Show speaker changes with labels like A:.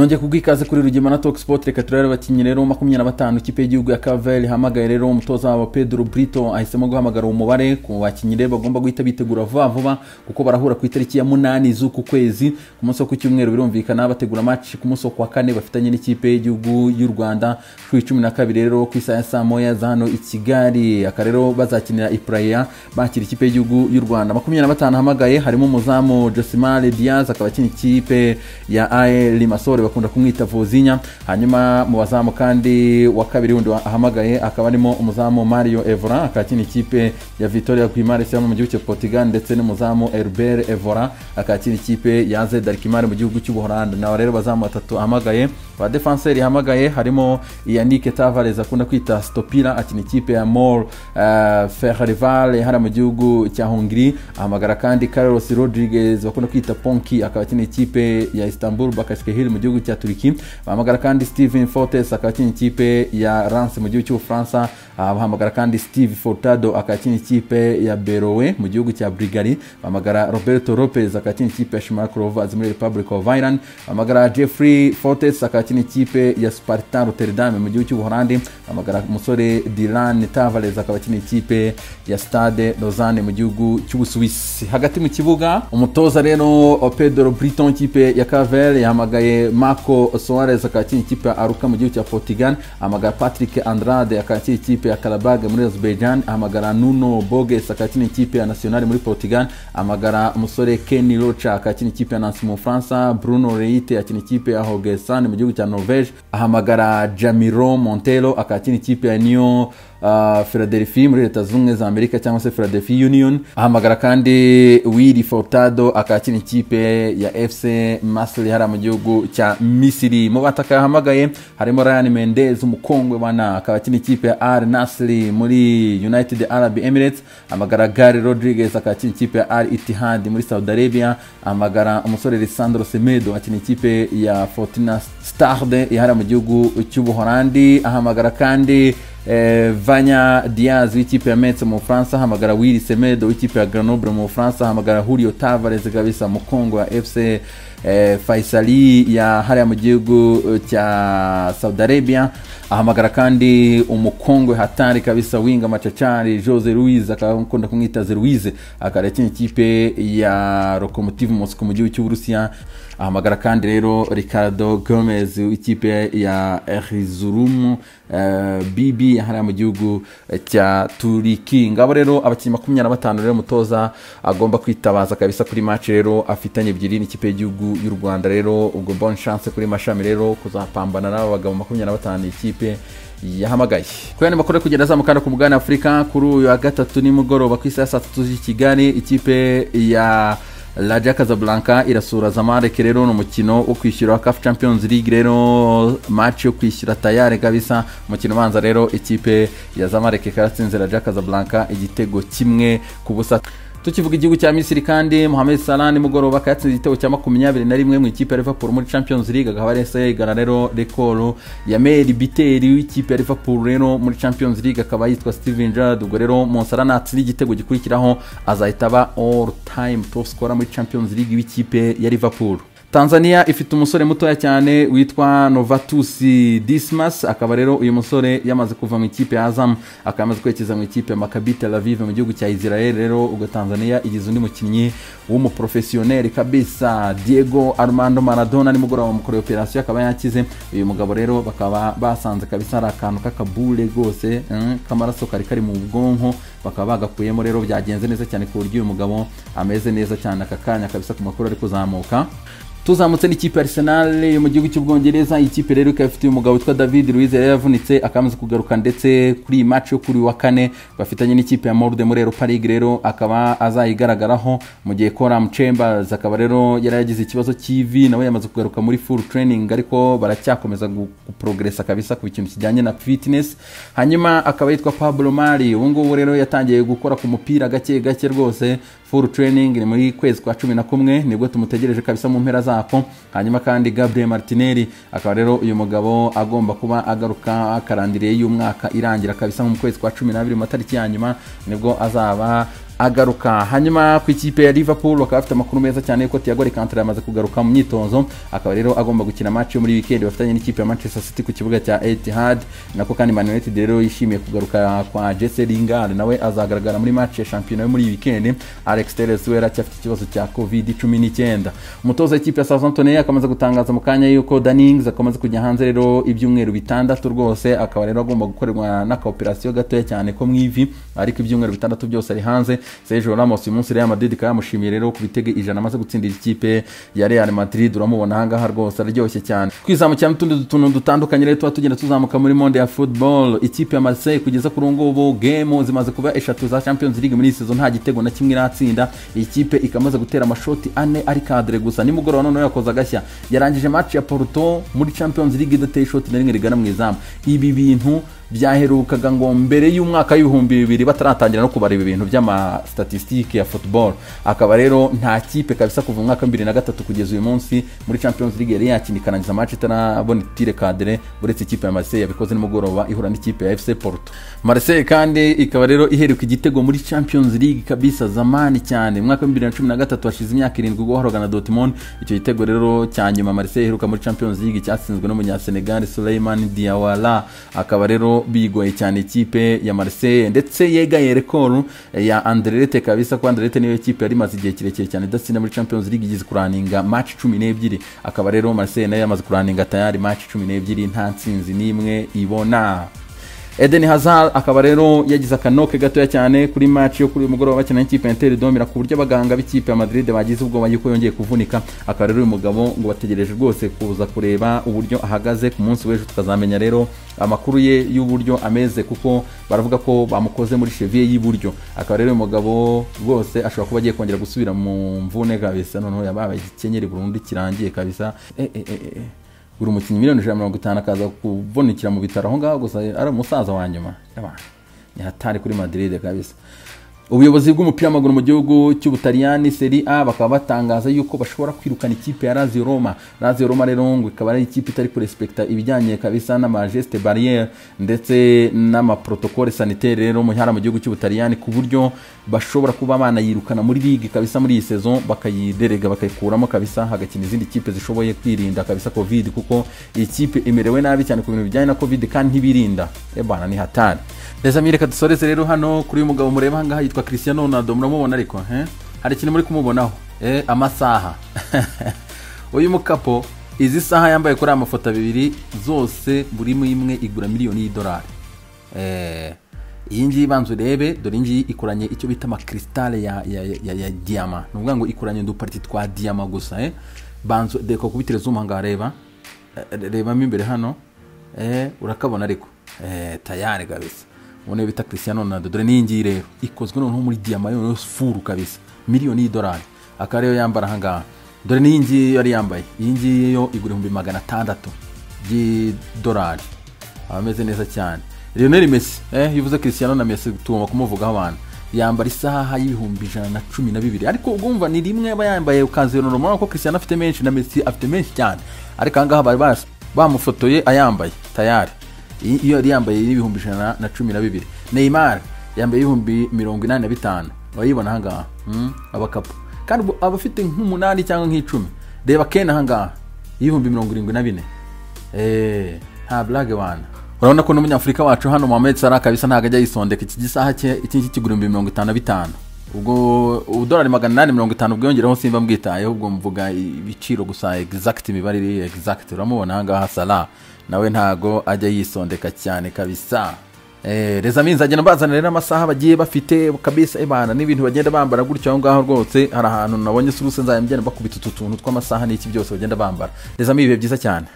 A: nongeye kubwa ikaze kuri rugema na sport reka turebe abakinnyi rero makumyabiri na batanu ikipe y'igihugu ya kavel ihamagaye rero umutoza wabo pedro brito ahisemo guhamagara umubare ku bakinnyi rero bagomba guhita bitegura vuba vuba kuko barahura ku itariki ya munani z'uku kwezi ku munsi wo ku cyumweru birumvikana bategura match ku munsi wo ku wa kane bafitanye n'ikipe y'igihugu y'u rwanda kuri cumi na kabiri rero ku isaha ya saa moya za hano i kigali. Aka rero bazakinira ipuraya bakira ikipe y'igihugu y'u rwanda. makumyabiri na batanu ahamagaye harimo umuzamu josimare diaz akaba akina ikipe ya ae limasore bakunda kumwita vozinya hanyuma mu bazamu kandi wa kabiri wundi ahamagaye akaba arimo umuzamu mario evora akaba akina ikipe ya victoria guimares yo mu gihugu cya portugal ndetse n'umuzamu herbert evora akaba akina ikipe ya z darikimari mu gihugu cy'ubuholandi nawe rero bazamu batatu ahamagaye ba defanseri yahamagaye harimo yannick tavares akunda kwita stopira akina ikipe ya mor uh, ferrival hariya mu gihugu cya hongiri ahamagara kandi carlos rodriguez bakunda kwita ponki akaba akina ikipe ya istanbul bakashkehir mu gihugu cya turiki. Bahamagara kandi steven fortes akaba akina ikipe ya rance mu gihugu cy'ubufaransa. Bahamagara kandi steve fortado akaba akina ikipe ya berowe mu gihugu cya brigari bahamagara roberto lopez akaba akina ikipe ya shimak rovers muri republic of ireland. Bahamagara jeffrey fortes akaba akina ikipe ya spartan rotterdam mu gihugu cy'ubuholandi. Bahamagara umusore dilan tavares akaba akina ikipe ya stade lausanne mu gihugu cy'ubusuwisi. Hagati mu kibuga umutoza rero pedro briton ikipe ya cavel yahamagaye marco soares akaba akina ikipe ya aruka mu gihugu cya portugal. Ahamagara patrick andrade akaba akina ikipe ya karabag muri azerbaijan. Ahamagara nuno boges akaba akina ikipe ya nationale muri portugal. Ahamagara umusore kenny rocha akaba akina ikipe ya nancy mu bufaransa bruno reite akina ikipe ya hogesan mu gihugu cya norvege ahamagara jamiro montelo akaba akina ikipe ya uh, philadelphia muri leta zunze ubumwe za amerika cyangwa se philadelphia union ahamagara kandi wiri fortado akaba akina ikipe ya fc masri hariya mu gihugu cya misiri. Mu bataka yahamagaye harimo ryan mendez umukongwe wana akaba akina ikipe ya al nasri muri united arab emirates. Ahamagara gari rodriguez akaba akina ikipe ya al itihad muri saudi arabia. Ahamagara umusore lisandro semedo akina ikipe ya fortina starde ihara mu gihugu cy'ubuholandi. Ahamagara kandi vanya diaz w'ikipe ya metse mu bufaransa ahamagara wiri semedo w'ikipe ya grenoble mu bufaransa ahamagara hurio tavares kabisa mukongo wa fc eh, faisali ya hariya mu gihugu cya saudi arabia ahamagara kandi umukongwe hatari kabisa winga machachari jose louise akunda kumwita zeruize akaba akina ikipe ya locomotive moscow mu gihugu cy'uburusiya. Ahamagara kandi rero ricardo gomez w'ikipe ya erizurum uh, bb hariya mu gihugu cya turiki. Ngabo rero abakinnyi makumyabiri na batanu rero umutoza agomba kwitabaza kabisa kuri match rero afitanye ebyiri n'ikipe y'igihugu y'u rwanda. Rero ubwo bonne chance kuri mashami rero kuzapambana n'abo bagabo makumyabiri na batanu ikipe yahamagaye. Ku yandi makuru kugenda azamukana ku mugabane afurika kuri uyu wa gatatu nimugoroba ku isaha saa tatu z'i kigali ikipe ya Raja Casablanca irasura Zamalek rero ni umukino wo kwishyura CAF Champions League rero match yo kwishyura tayari kabisa. Umukino ubanza rero ikipe ya Zamalek ikaratsinze Raja Casablanca igitego kimwe ku busa. Tukivuga igihugu cya misiri kandi mohamed salah nimugoroba akayatsinze igitego cya makumyabiri na rimwe mu ikipe ya liverpool muri champions league. Akaba ari yigana rero rekoro ya meri biteri w'ikipe ya liverpool rero muri champions league. Akaba yitwa steven gerrard. Ubwo rero monsara natsinda igitego gikurikiraho azahita aba all time top scorer muri champions league w'ikipe ya liverpool. Tanzania ifite umusore mutoya cyane witwa novatus dismas. Akaba rero uyu musore yamaze kuva mu ikipe ya azam akaba yamaze kwerekeza mu ikipe makabi tel aviv mu gihugu cya israel. Rero ubwo tanzania igize undi mukinnyi w'umuprofesiyoneri kabisa diego armando maradona nimugoroba mukora operasiyo akaba yakize. Uyu mugabo rero bakaba basanze kabisa hari akantu k'akabure rwose k'amaraso kari kari mu bwonko. Bakaba bagakuyemo rero byagenze neza cyane ku buryo uyu mugabo ameze neza cyane. Aka kanya kabisa ku makuru ari kuzamuka. Tuzamutse n'ikipe arsenal yo mu gihugu cy'ubwongereza. Iyi kipe rero ikaba ifite umugabo witwa david louise yari yavunitse akamaze kugaruka ndetse kuri iyi match yo kuri wa kane bafitanye n'ikipe ya morde muri europa league rero akaba azayigaragaraho mu gihe coram chambers akaba rero yari yagize ikibazo cy'ivi nawe yamaze kugaruka muri full training ariko baracyakomeza guprogresa kabisa ku kintu kijyanye na fitness. Hanyuma akaba yitwa pablo mari ubu ngubu rero yatangiye gukora ku mupira gake gake rwose full training ni muri kwezi kwa cumi na kumwe ni bwo tumutegereje kabisa mu mpera zako. Hanyuma kandi gabriel martinelli akaba rero uyu mugabo agomba kuba agaruka akarandiriye y'umwaka irangira kabisa mu kwezi kwa cumi n'abiri mu matariki ya nyuma ni bwo azaba agaruka. Hanyuma ku ikipe ya liverpool bakaba bafite amakuru meza cyane yuko tiago alcantara yamaze kugaruka mu myitozo. Akaba rero agomba gukina match yo muri weekend bafatanye n'ikipe ya manchester city ku kibuga cya etihad. Nako kandi man united rero yishimiye kugaruka kwa jesse lingard. Nawe azagaragara muri match ya shampiyona yo muri iyi weekend. Alex teres we aracyafite ikibazo cya covid cumi n'icyenda. Umutoza w'ikipe ya southampton akamaze gutangaza mu kanya yuko danings akamaze kujya hanze rero ibyumweru bitandatu rwose. Akaba rero agomba gukorerwa n'akaoperasiyo gatoya cyane ko mu ivi ariko ibyumweru bitandatu byose ari hanze. Sergio ramos uyu munsi real madrid ikaba yamushimiye rero ku bitego ijana amaze gutsindira ikipe ya real madrid. Uramubona ahangaha rwose araryoshye cyane. Kwizamukira n'utundi tuntu dutandukanye rero tuba tugenda tuzamuka muri monde ya football. Ikipe ya marseille kugeza kuri ubu ngubu game zimaze kuba eshatu za champions league muri season nta gitego na kimwe iratsinda. Iyi kipe ikamaze gutera amashoti ane ari kadire gusa. Nimugoroba noneho yakoze agashya. Yarangije match ya porto muri champions league idateye ishoti na rimwe rigana mu izamu. Ibi bintu byaherukaga ngo mbere y'umwaka w'ibihumbi bibiri bataratangira no kubara ibi bintu by'amastatistike ya football. Akaba rero nta kipe kabisa kuva mu mwaka wa bibiri na gatatu kugeza uyu munsi muri champions league yari yakina ikarangiza match itarabona itire kadire uretse ikipe ya marseille yabikoze nimugoroba ihura n'ikipe ya fc porto. Marseille kandi ikaba rero iheruka igitego muri champions league kabisa zamani cyane. Mu mwaka wa bibiri na cumi na gatatu hashize imyaka irindwi ubwo wahoraga na dortmund. Icyo gitego rero cya nyuma marseille iheruka muri champions league cyatsinzwe n'umunyasenegal suleiman diawala akaba rero bigoye cyane ikipe ya marseille ndetse yegaye rekoro ya anderete kabisa ko anderete niyo kipe yari imaze igihe kirekire cyane idatsinda muri champions league igize kuraninga match cumi n'ebyiri. Akaba rero marseille na yo yamaze kuraninga tayari match cumi n'ebyiri nta nsinzi n'imwe ibona. Eden Hazard akaba rero yagize akanoke gatoya cyane kuri match yo kuri uyu mugoroba bakina n'ikipe ya Inter Domira ku buryo abaganga b'ikipe ya Madrid bagize ubwoba yuko yongeye kuvunika. Akaba rero uyu mugabo ngo bategereje rwose kuza kureba uburyo ahagaze ku munsi w'ejo. Tukazamenya rero amakuru ye y'uburyo ameze kuko baravuga ko bamukoze muri cheville y'iburyo. Akaba rero uyu mugabo rwose ashobora kuba agiye kongera gusubira mu mvune kabisa noneho yabaye igikenyeri burundu kirangiye kabisa. Eh, eh, eh, eh. Buri umukinnyi miliyoni ijana na mirongo itanu akaza kuvunikira mu bitaro aho ngaho gusa ari umusaza wa nyuma. Ni hatari kuri madiride kabisa. Ubuyobozi bw'umupira w'amaguru mu gihugu cy'ubutaliyani seri a bakaba batangaza yuko bashobora kwirukana ikipe ya razio roma. Razio roma rero ngo ikaba ari ikipe itari kurespekta ibijyanye kabisa n'amageste barriere ndetse n'amaprotokole sanitaire rero mu ntara mu gihugu cy'ubutaliyani ku buryo bashobora kuba banayirukana muri ligue kabisa muri iyi saison bakayiderega bakayikuramo kabisa hagakina izindi kipe zishoboye kwirinda kabisa covid kuko iyi kipe imerewe nabi cyane ku bintu bijyanye na covid kandi ntibirinda. Ebana ni hatari. Reza reka dusoreze rero hano kuri uyu mugabo mureba ahangaha yitwa Cristiano Ronaldo. Muramubona ariko hari ikintu muri kumubonaho. Eh, amasaha. Uyu mukapo izi saha yambaye kuri aya mafoto abiri zose buri imwe igura miliyoni y'idolari. Eh, iyi ngiyi banza urebe dore iyi ngiyi ikoranye icyo bita amakirisitale ya, ya, ya, ya diyama ni ukuvuga ngo ikoranye udupariti twa diyama gusa eh? banza deka kubitire zuma ngaha reba. Rebamo imbere hano. Urakabona ariko. Tayari kabisa. Ubona bita Cristiano Ronaldo. Dore n'iyi ngiyi rero. Ikozwe noneho muri diyama yose furu kabisa. Miliyoni y'idolari. Akaba ariyo yambara ahangaha. Dore n'iyi ngiyi yari yambaye. Iyi ngiyi yo igura ibihumbi magana atandatu by'idolari aba ameze neza cyane. Lionel Messi eh yivuze Cristiano na Messi tugomba kumuvugaho abantu. Yambara isaha y'ibihumbi ijana na cumi na bibiri. Ariko ubwumva ni rimwe aba yambaye ukazirana urabona ko Cristiano afite menshi na Messi afite menshi cyane. Ariko ahangaha bari bamufotoye ayambaye. Tayari. Iyo yari yambaye y'ibihumbi ijana na cumi na bibiri. Neymar yambaye ibihumbi mirongo inani na bitanu. Urayibona ahangaha abakapu. Kandi aba afite nk'umunani cyangwa nk'icumi. Reba kene ahangaha y'ibihumbi mirongo irindwi na bine. Nta burage wana urabona ko n'umunyafurika wacu hano Mohamed Salah kabisa ntabwo ajya yisondeka. Iki gisaha cye iki ngiki kigura ibihumbi mirongo itanu na bitanu. Ubwo udolari magana inani mirongo itanu. Bwiyongereho simba mbwitayeho ubwo mvuga ibiciro gusa exact imibare iri exact. Uramubona ahangaha Salah. Nawe ntago ajya yisondeka cyane kabisa. Eh reza minza agenda bazana rero amasaha bagiye bafite kabisa ibana n'ibintu bagenda bambara gutyo aho ngaho rwose. Hari ahantu nabonye suruse nzajya mbagenda bakubita utu tuntu tw'amasaha n'iki byose bagenda bambara. Reza ibihe byiza cyane.